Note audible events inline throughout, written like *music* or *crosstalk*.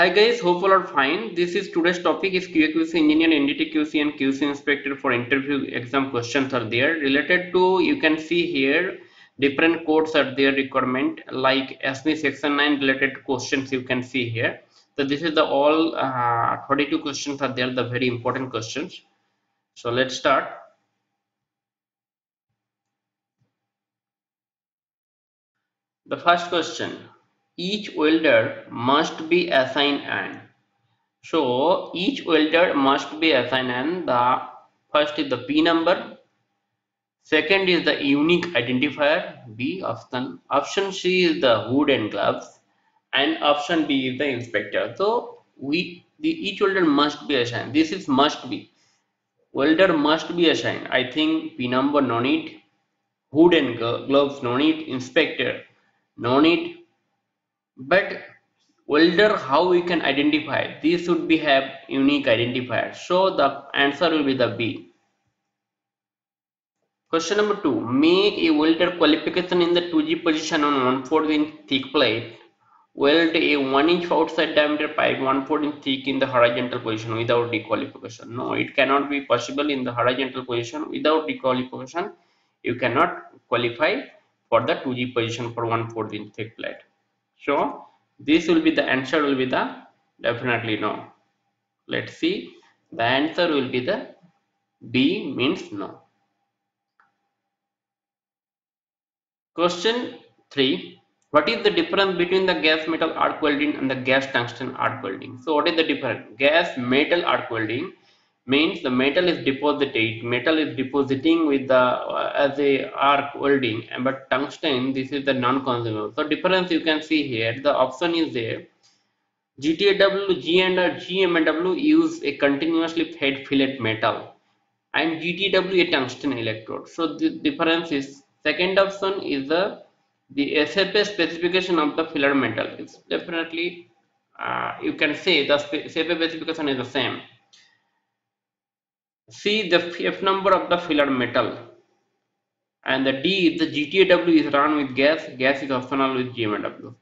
Hi guys, hope all are fine. This is today's topic is QA/QC engineer, NDT QC and QC inspector for interview exam questions are there related to you can see here different codes are there requirement like ASME section 9 related questions you can see here. So this is the all uh, 32 questions are there the very important questions. So let's start. The first question each welder must be assigned an. So each welder must be assigned an. The first is the p number. Second is the unique identifier b option option c is the hood and gloves and option d is the inspector. So we the each welder must be assigned. This is must be. Welder must be assigned. I think p number no need. Hood and gloves no need. Inspector no need but welder how we can identify. These should be have unique identifier. So the answer will be the b. Question number two. May a welder qualification in the 2g position on 1 4 inch thick plate. Weld a 1 inch outside diameter pipe 1 4 inch thick in the horizontal position without dequalification. No it cannot be possible in the horizontal position without dequalification. You cannot qualify for the 2g position for 1 4 inch thick plate so this will be the answer will be the definitely no. Let's see. The answer will be the b means no. Question 3 what is the difference between the gas metal arc welding and the gas tungsten arc welding? So what is the difference? Gas metal arc welding means the metal is deposited metal is depositing with the uh, as a arc welding but tungsten this is the non-consumable. So difference you can see here the option is there. GTAW, G and GMW use a continuously fed filler metal and GTW a tungsten electrode. So the difference is second option is the the SFA specification of the filler metal. It's definitely uh, you can say the SFA specification is the same See the F number of the filler metal. And the D the GTAW is run with gas gas is optional with GMW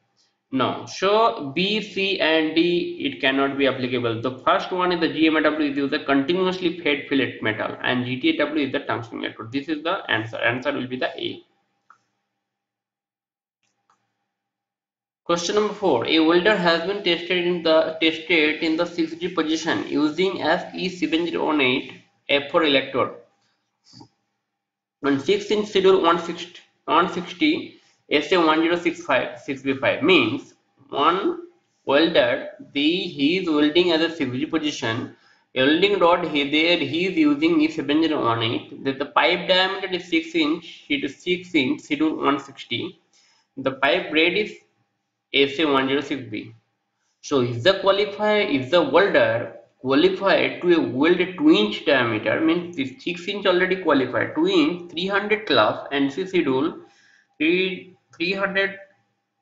no so B C and D it cannot be applicable. The first one is the GMW is the continuously fed filler metal and GTAW is the tungsten electrode. This is the answer. Answer will be the A. Question number four. A welder has been tested in the tested in the 6G position using FE7018 F4 electrode. On 6 inch schedule 160, 160 SA1065 6B5 means one welder the he is welding as a 6G position welding rod he there he is using E7018 that the pipe diameter is 6 inch it is 6 inch schedule 160 the pipe grade is SA106B so if the qualifier if the welder qualified to a weld 2 inch diameter means this 6 inch already qualified. 2 inch 300 class NC schedule 3 300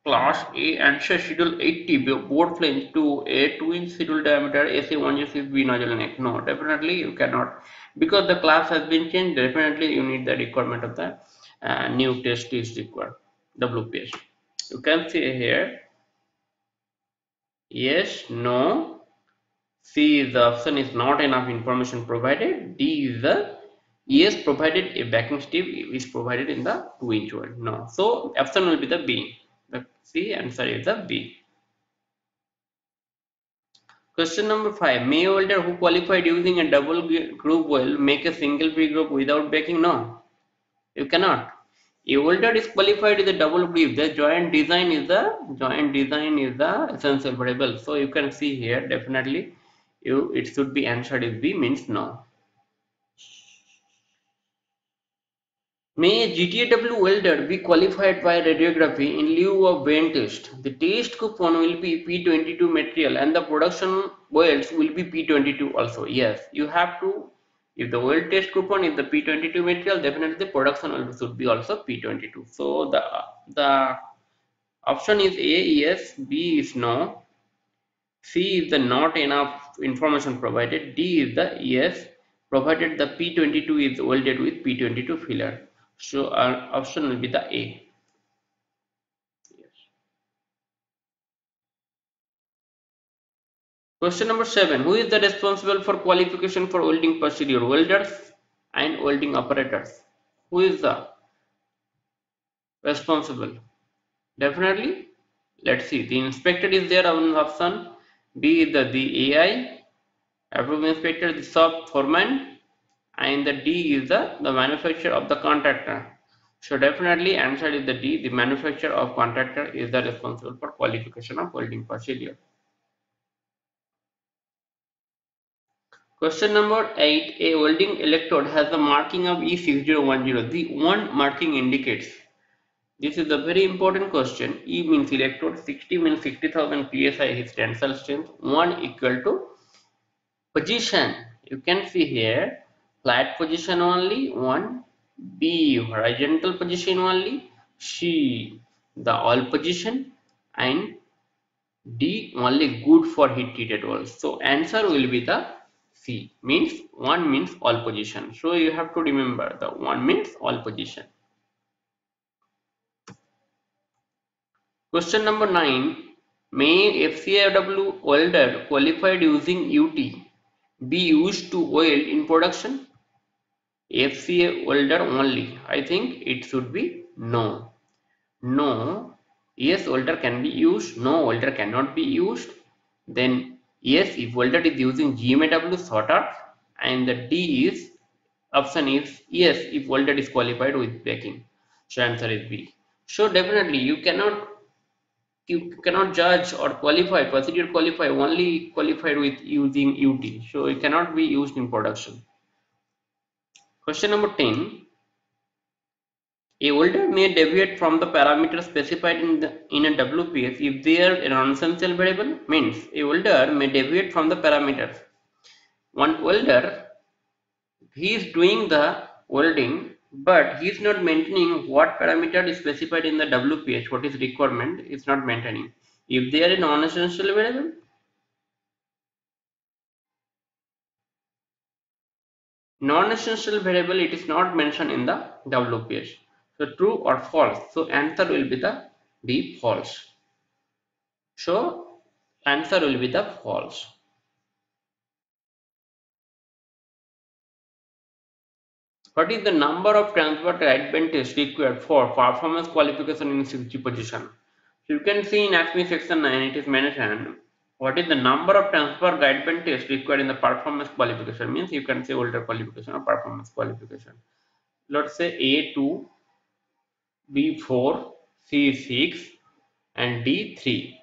class A and schedule 80 board flange to a 2 inch schedule diameter SA106B nozzle neck. No definitely you cannot. Because the class has been changed definitely you need the requirement of the uh, new test is required. WPS you can see here. Yes no C is the option is not enough information provided. D is the yes provided a backing strip is provided in the 2 inch weld. No. So option will be the B. The C answer is the B. Question number 5. May welder who qualified using a double groove weld make a single V groove without backing? No. You cannot. A welder is qualified with a double groove. The joint design is the joint design is the essential variable. So you can see here definitely you it should be answered if B means no. May a GTW welder be qualified by radiography in lieu of bend test? The test coupon will be P22 material and the production welds will be P22 also. Yes, you have to, if the weld test coupon is the P22 material, definitely the production should be also P22. So the, the option is A, yes, B is no, C is the not enough information provided. D is the yes provided the P22 is welded with P22 filler. So our option will be the A. Question number 7. Who is the responsible for qualification for welding procedure? Welders and welding operators. Who is the responsible? Definitely. Let's see. The inspector is there on option. B is the, the AI. Approved inspector, the shop foreman. And the D is the, the manufacturer of the contractor. So definitely answer is the D. The manufacturer of contractor is the responsible for qualification of welding procedure. Question number 8. A welding electrode has the marking of E6010. The one marking indicates. This is a very important question. E means electrode, 60 means 60,000 psi is tensile strength, 1 equal to position. You can see here flat position only, 1, B horizontal position only, C the all position and D only good for heat treated walls. So answer will be the C means 1 means all position. So you have to remember the 1 means all position. Question number 9. May FCAW welder qualified using UT be used to weld in production? FCA welder only. I think it should be no. No. Yes, welder can be used. No, welder cannot be used. Then Yes, if welder is using GMAW sorter and the D is option is yes if welder is qualified with baking. So answer is B. So definitely you cannot you cannot judge or qualify procedure qualify only qualified with using UT. So it cannot be used in production. Question number 10 a welder may deviate from the parameters specified in, the, in a WPS if they are non-essential variable. Means a welder may deviate from the parameters. One welder, he is doing the welding, but he is not maintaining what parameter is specified in the WPS, what is requirement, is not maintaining. If they are a non-essential variable, non-essential variable, it is not mentioned in the WPS. So true or false. So answer will be the B false. So answer will be the false. What is the number of transfer guide bend tests required for performance qualification in 6G position? So you can see in ASME section 9 it is mentioned what is the number of transfer guide bend tests required in the performance qualification means you can say older qualification or performance qualification. Let's say A2 B4, C6 and D3.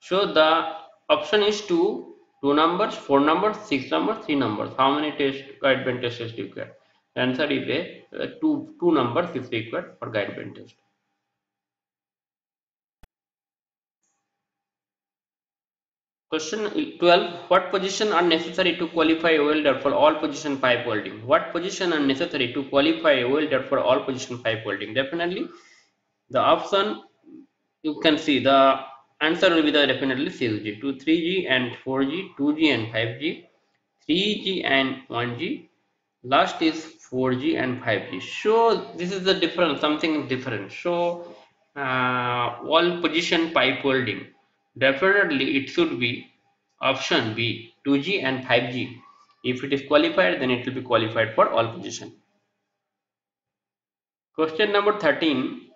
So the option is 2, 2 numbers, 4 numbers, 6 numbers, 3 numbers. How many test guide bend tests is required? Answer is a uh, 2, 2 numbers is required for guide bend test. Question 12. What position are necessary to qualify welder for all position pipe welding? What position are necessary to qualify a welder for all position pipe welding? Definitely the option you can see the answer will be the definitely 6G, 2, 3G and 4G, 2G and 5G, 3G and 1G, last is 4G and 5G. So this is the difference, something different. So uh, all position pipe welding, definitely it should be option B, 2G and 5G. If it is qualified, then it will be qualified for all position. Question number 13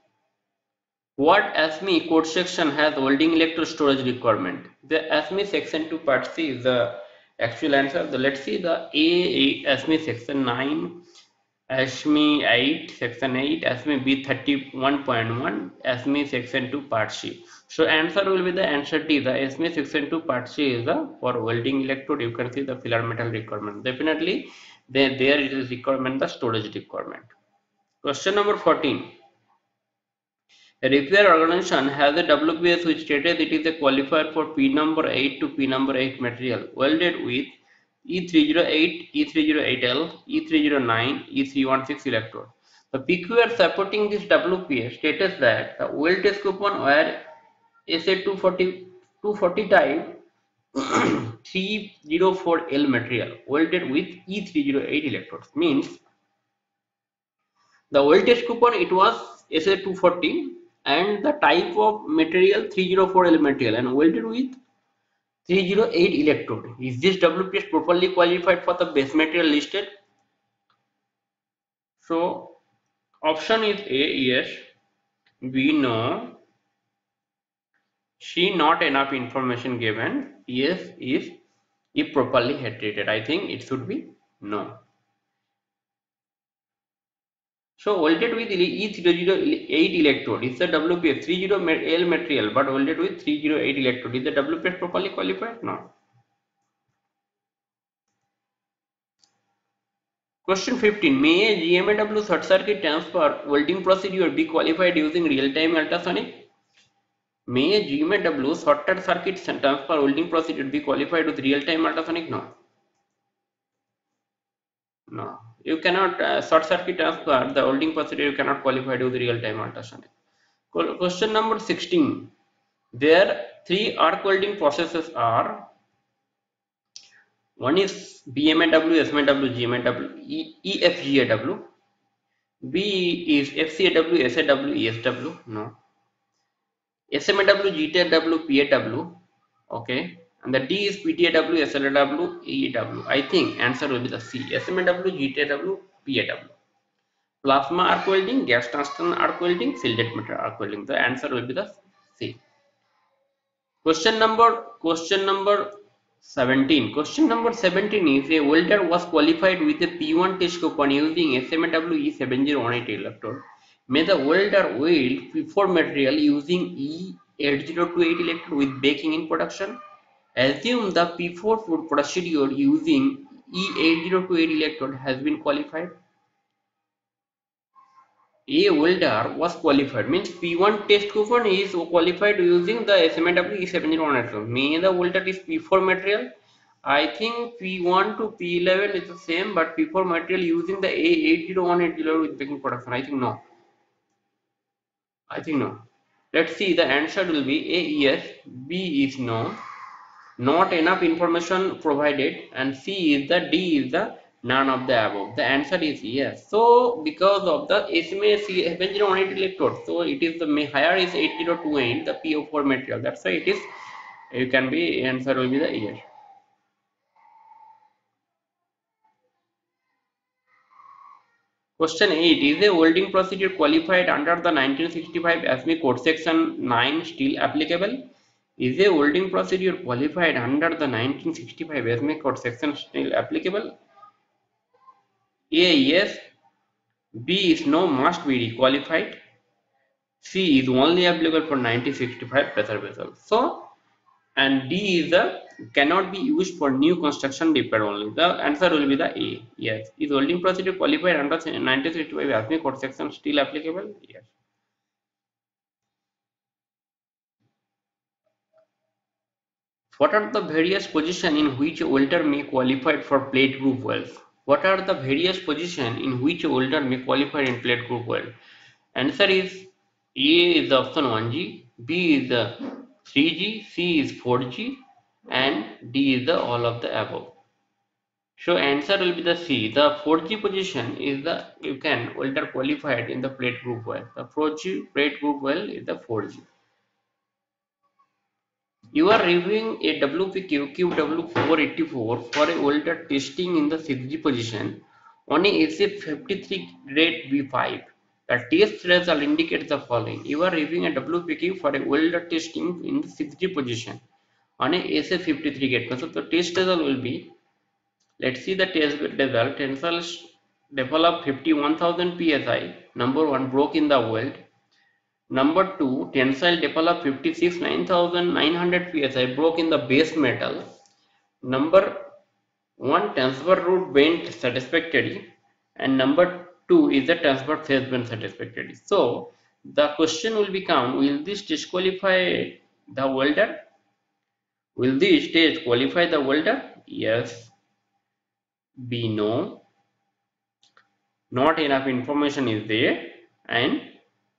what ASME code section has welding electrode storage requirement? The ASME section 2 part C is the actual answer. So let's see the A ASME section 9, ASME 8, section 8, ASME B 31.1, ASME section 2 part C. So answer will be the answer D. The ASME section 2 part C is the for welding electrode. You can see the filler metal requirement. Definitely there, there is a requirement the storage requirement. Question number 14. A repair organization has a WPS which stated it is a qualifier for P number 8 to P number 8 material welded with E308, E308L, E309, E316 electrode. The PQR supporting this WPS states that the weld test coupon were SA240 240 type *clears throat* 304L material welded with E308 electrodes means the voltage coupon it was SA240 and the type of material 304L material and welded with 308 electrode. Is this WPS properly qualified for the base material listed? So option is A, yes. B, no. C, not enough information given. Yes, is if properly head treated. I think it should be no. So welded with E308 electrode is the WPS 30L material but welded with 308 electrode. Is the WPS properly qualified? No. Question 15. May a GMAW short circuit transfer welding procedure be qualified using real-time ultrasonic? May a GMAW short circuit transfer welding procedure be qualified with real-time ultrasonic? No. No you cannot uh, short circuit transfer the welding procedure you cannot qualify to the real time ultrasonic question number 16 there three arc welding processes are one is BMAW, SMAW, GMAW, EFGAW. B is FCAW, SAW, ESW. No. SMAW, GTAW, PAW. Okay and the D is PTAW, SLAW, EW. I think answer will be the C. SMAW, GTAW, PAW. Plasma arc welding, gas tungsten arc welding, shielded metal arc welding. The answer will be the C. Question number question number 17. Question number 17 is a welder was qualified with a P1 test coupon using SMAW E7018 electrode. May the welder weld P4 material using E8028 electrode with baking in production? Assume the P4 procedure using E8028 electrode has been qualified. A welder was qualified means P1 test coupon is qualified using the E7018 electrode. May the welder is P4 material. I think P1 to P11 is the same but P4 material using the A8018 electrode with baking production. I think no. I think no. Let's see the answer will be A yes, B is no not enough information provided and C is the D is the none of the above. The answer is yes. So because of the SMA C7018 electrode, so it is the higher is 8028 the PO4 material. That's why it is you can be answer will be the yes. Question 8. Is a welding procedure qualified under the 1965 ASME code section 9 still applicable? Is a welding procedure qualified under the 1965 ASME code section still applicable? A yes, B is no must be qualified, C is only applicable for 1965 pressure vessels. So, and D is the cannot be used for new construction repair only. The answer will be the A. Yes. Is welding procedure qualified under 1965 ASME code section still applicable? Yes. What are the various positions in which a welder may qualify for plate groove welds? What are the various positions in which a welder may qualify in plate groove weld? Answer is A is the option 1G, B is the 3G, C is 4G and D is the all of the above. So answer will be the C. The 4G position is the you can welder qualified in the plate groove weld. The 4G plate groove weld is the 4G. You are reviewing a WPQ QW484 for a welder testing in the 6G position on a SF53 grade V5. The test result indicates the following. You are reviewing a WPQ for a welder testing in the 6G position on a SF53 grade. So the test result will be, let's see the test result. Tensile develop 51,000 psi. Number one broke in the weld Number 2, tensile develop 56 9900 psi broke in the base metal. Number 1, transfer root bent satisfactory. And number 2 is the transfer phase bent satisfactory. So, the question will become, will this disqualify the welder? Will this stage qualify the welder? Yes. B, no. Not enough information is there. And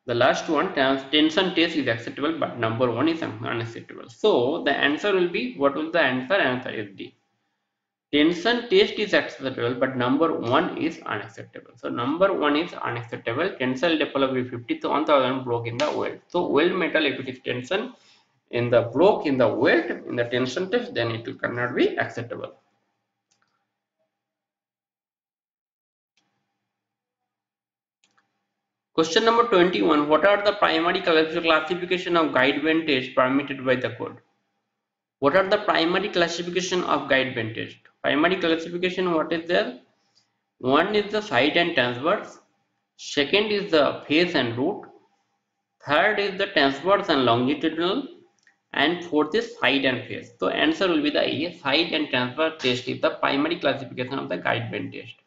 the last one tension test is acceptable but number one is unacceptable. So the answer will be what will the answer? Answer is d. Tension test is acceptable but number one is unacceptable. So number one is unacceptable. Tensile developed with 51000 block in the weld. So weld metal if it is tension in the block in the weld in the tension test then it will cannot be acceptable Question number 21. What are the primary classification of guide test permitted by the code? What are the primary classification of guide test? Primary classification what is there? One is the side and transverse. Second is the face and root. Third is the transverse and longitudinal. And fourth is side and face. So answer will be the A. Side and transverse test is the primary classification of the guide test.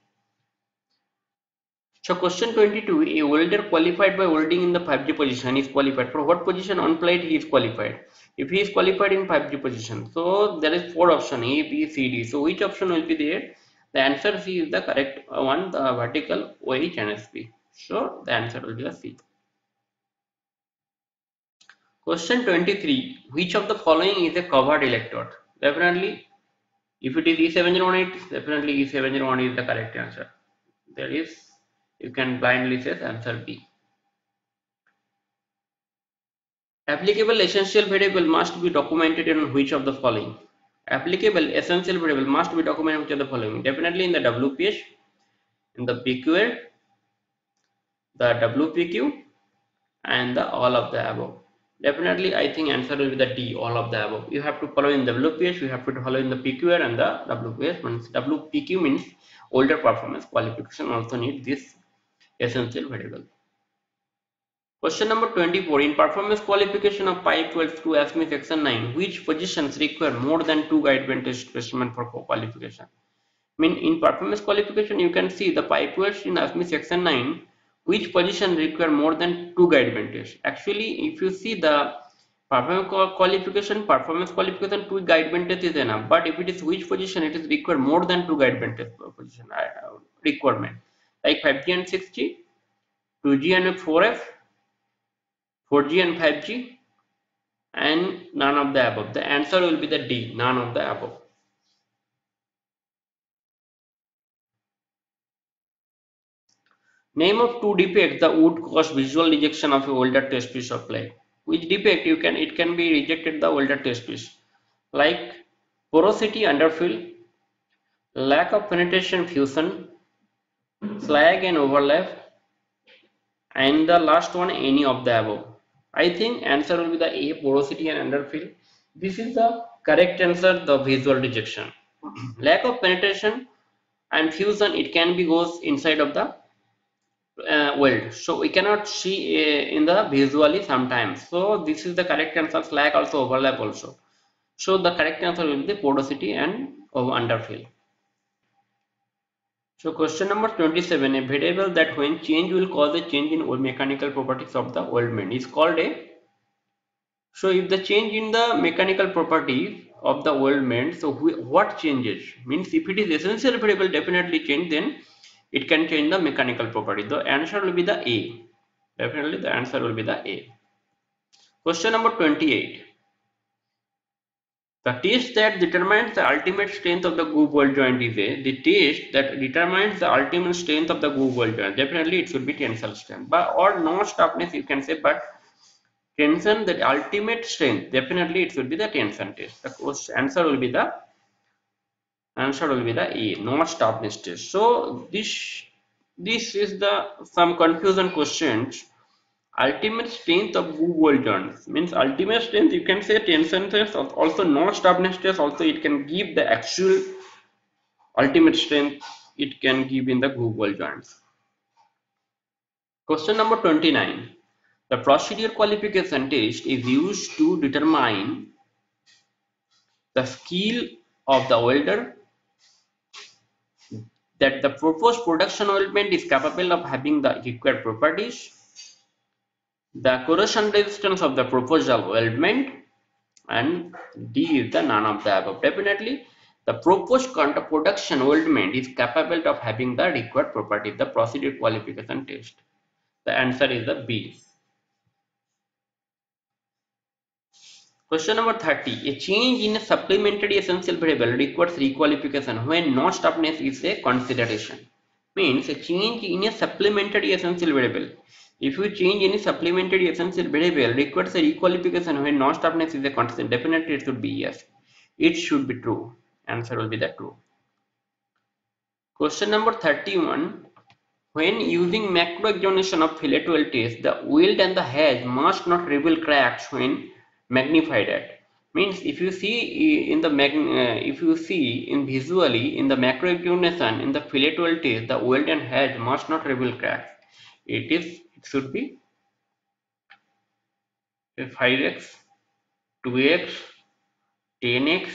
So question 22, a welder qualified by welding in the 5G position is qualified. For what position on plate he is qualified? If he is qualified in 5G position, so there is four option A, B, C, D. So which option will be there? The answer C is the correct one, the vertical OH and SP. So the answer will be the C. Question 23, which of the following is a covered electrode? Definitely, if it is E708, definitely E701 is the correct answer. There is you can blindly say answer B. Applicable essential variable must be documented in which of the following? Applicable essential variable must be documented in which of the following? Definitely in the WPH, in the PQA, the WPQ, and the all of the above. Definitely, I think answer will be the D, all of the above. You have to follow in the WPH, you have to follow in the PQR and the WPH. Means WPQ means older performance qualification also need this essential variable. Question number 24. In performance qualification of pipe 12 to ASME section 9, which positions require more than two guide bend test specimen for qualification? I mean, in performance qualification, you can see the pipe welds in ASME section 9, which position require more than two guide tests. Actually, if you see the performance qualification, performance qualification, two guide test is enough. But if it is which position, it is require more than two guide test position uh, requirement like 5G and 6G, 2G and 4F, 4G and 5G, and none of the above. The answer will be the D, none of the above. Name of two defects that would cause visual rejection of a welder test piece plate. Which defect you can it can be rejected the older test piece like porosity underfill, lack of penetration fusion, slag and overlap and the last one any of the above. I think answer will be the a porosity and underfill this is the correct answer the visual rejection. Lack of penetration and fusion it can be goes inside of the uh, weld so we cannot see uh, in the visually sometimes. So this is the correct answer slag also overlap also. So the correct answer will be the porosity and underfill so question number 27, a variable that when change will cause a change in all mechanical properties of the weldment is called a, so if the change in the mechanical properties of the weldment, so what changes? Means if it is essential variable definitely change then it can change the mechanical property. The answer will be the A. Definitely the answer will be the A. Question number 28. The test that determines the ultimate strength of the groove weld joint is a the test that determines the ultimate strength of the groove weld joint. Definitely it should be tensile strength, but or notch toughness you can say, but tension the ultimate strength. Definitely it should be the tension test. The answer will be the answer will be the A, notch toughness test. So this this is the some confusion questions ultimate strength of weld joints means ultimate strength you can say tension test also non stubbornness stress also it can give the actual ultimate strength it can give in the weld joints question number 29 the procedure qualification test is used to determine the skill of the welder that the proposed production weldment is capable of having the required properties the corrosion resistance of the proposal weldment and D is the none of the above. Definitely the proposed production weldment is capable of having the required property, the procedure qualification test. The answer is the B. Question number 30. A change in a supplementary essential variable requires requalification when notch toughness is a consideration. means a change in a supplementary essential variable. If you change any supplementary essential variable requires a requalification when notch toughness is a constant, definitely it should be yes. It should be true. Answer will be the true. Question number 31. When using macro examination of fillet weld test, the weld and the hedge must not reveal cracks when magnified at means if you see in the uh, if you see in visually in the macro examination in the fillet weld test the weld and hedge must not reveal cracks it is it should be 5x 2x 10x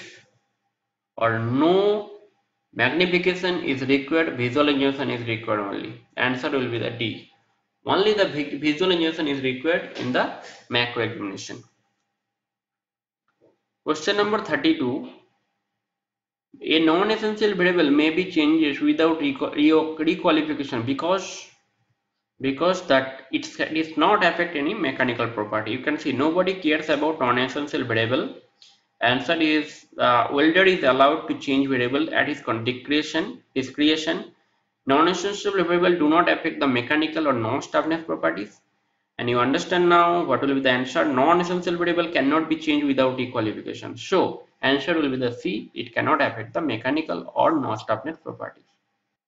or no magnification is required visualization is required only. Answer will be the d. Only the visualization is required in the macro examination. Question number 32. A non-essential variable may be changed without requalification because because that it's, it is not affect any mechanical property. You can see nobody cares about non-essential variable. Answer is uh, welder is allowed to change variable at his discretion. Discretion. Non-essential variable do not affect the mechanical or notch toughness properties and you understand now what will be the answer non-essential variable cannot be changed without equalification so answer will be the c it cannot affect the mechanical or notch toughness properties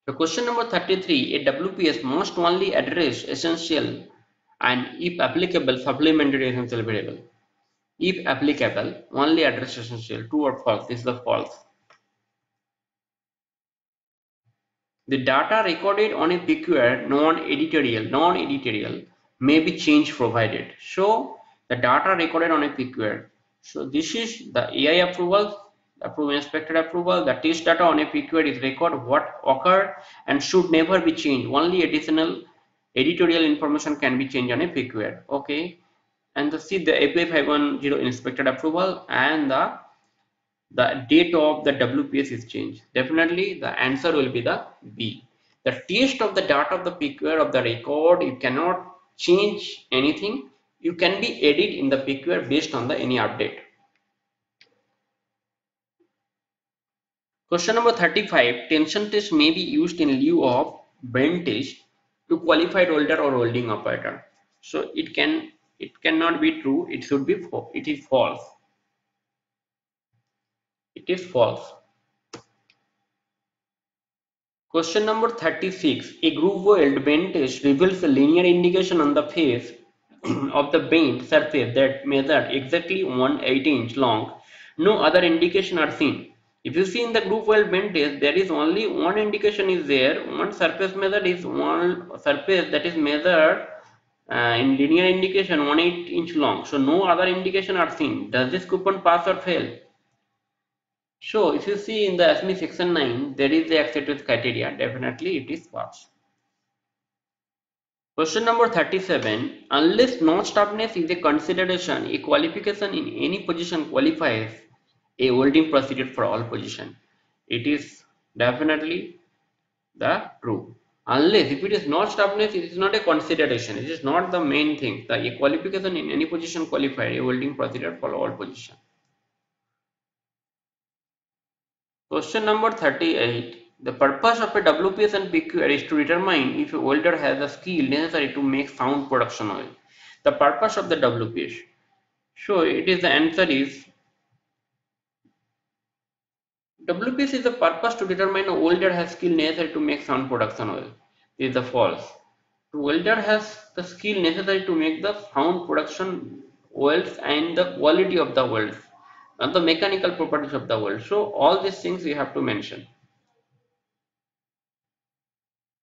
so question number 33 a wps must only address essential and if applicable supplementary essential variable if applicable only address essential. True or false? This is the false. The data recorded on a PQR non-editorial non-editorial may be changed provided. So the data recorded on a PQR. So this is the AI approval, approval inspector approval. The test data on a PQR is record what occurred and should never be changed. Only additional editorial information can be changed on a PQR. Okay. And the see the API 510 inspected approval and the the date of the WPS is changed. Definitely the answer will be the B. The test of the data of the PQR of the record you cannot change anything you can be edit in the PQR based on the any update question number 35 tension test may be used in lieu of bend test to qualified welder or welding operator so it can it cannot be true it should be it is false it is false Question number 36. A groove weld bend test reveals a linear indication on the face *clears throat* of the bent surface that measure exactly 180 inch long. No other indication are seen. If you see in the groove weld bend test, there is only one indication is there. One surface measured is one surface that is measured uh, in linear indication 180 inch long. So no other indication are seen. Does this coupon pass or fail? So if you see in the ASME section 9, there is the acceptance criteria, definitely it is passed. Question number 37. Unless notch toughness is a consideration, a qualification in any position qualifies a welding procedure for all position. It is definitely the true. Unless if it is not stiffness, it is not a consideration. It is not the main thing. The qualification in any position qualifies a welding procedure for all position. Question number 38. The purpose of a WPS and PQR is to determine if a welder has the skill necessary to make sound production oil. The purpose of the WPS. So it is the answer is WPS is the purpose to determine a welder has skill necessary to make sound production oil. This is the false. The welder has the skill necessary to make the sound production welds and the quality of the welds and the mechanical properties of the weld. So all these things you have to mention.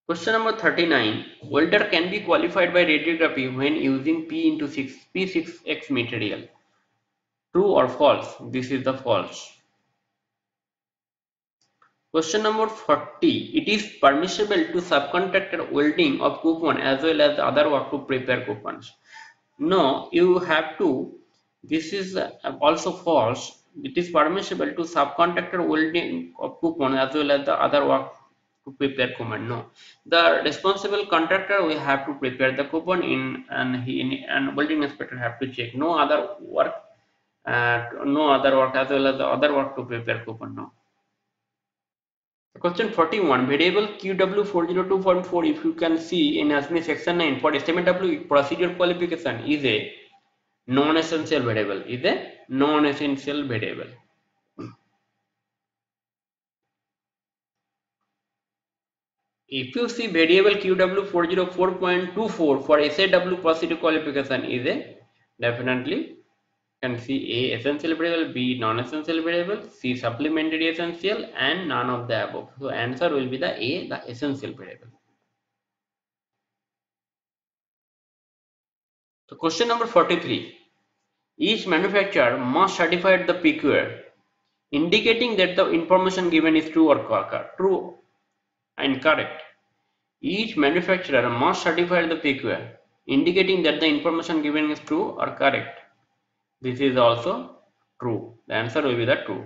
Question number 39. Welder can be qualified by radiography when using P into 6 P6X material. True or false? This is the false. Question number 40. It is permissible to subcontract welding of coupon as well as other work to prepare coupons. No, you have to this is uh, also false. It is permissible to subcontractor welding of coupon as well as the other work to prepare coupon. No, the responsible contractor will have to prepare the coupon in and he and welding inspector have to check. No other work, uh, no other work as well as the other work to prepare coupon. No. Question 41 variable QW402.4 if you can see in ASME section 9 for SMW procedure qualification is a non-essential variable is a non-essential variable. If you see variable QW404.24 for SAW procedure qualification is a definitely can see A essential variable, B non-essential variable, C supplementary essential and none of the above. So answer will be the A, the essential variable. So question number 43. Each manufacturer must certify the PQR indicating that the information given is true or true and correct. Each manufacturer must certify the PQR indicating that the information given is true or correct. This is also true. The answer will be the true.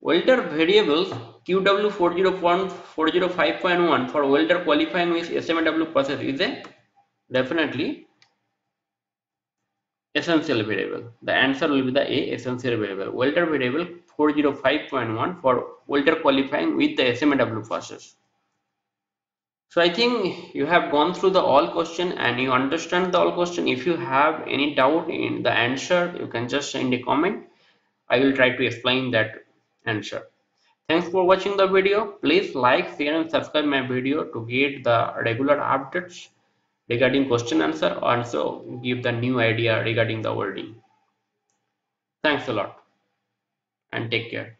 Welder variables QW405.1 for welder qualifying with SMW process is a definitely essential variable. The answer will be the A essential variable. Welder variable 405.1 for welder qualifying with the SMW process. So I think you have gone through the all question and you understand the all question. If you have any doubt in the answer, you can just send a comment. I will try to explain that answer. Thanks for watching the video. Please like, share and subscribe my video to get the regular updates regarding question answer also give the new idea regarding the wording. Thanks a lot and take care.